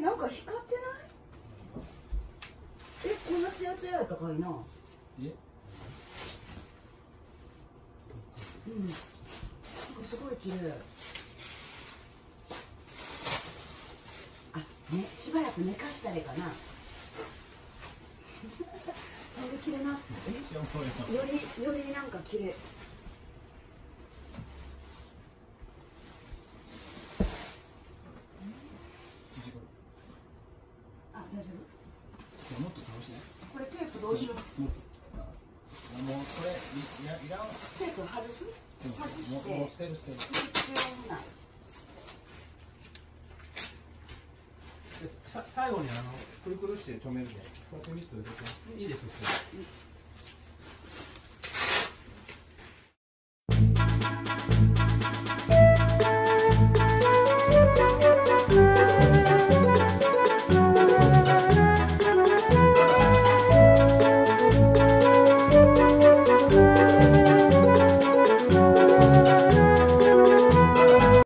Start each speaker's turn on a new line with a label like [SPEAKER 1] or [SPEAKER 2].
[SPEAKER 1] なんか光ってない？えこんなツヤツヤやったかいな？
[SPEAKER 2] え？
[SPEAKER 1] うん。なんかすごい綺麗。あねしばらく寝かしたらいいかな。なんで綺麗な。よりよりなんか綺麗
[SPEAKER 2] もっと倒しない？
[SPEAKER 1] これテープどうしよう？
[SPEAKER 2] もっとあもうこれいやいらん。
[SPEAKER 1] テープ外す
[SPEAKER 2] うん
[SPEAKER 1] 外して。
[SPEAKER 2] もう捨てる捨てる
[SPEAKER 1] 必要ない
[SPEAKER 2] でさ最後にあのくるくるして止めるでこうやってミスト入れていいですよそれ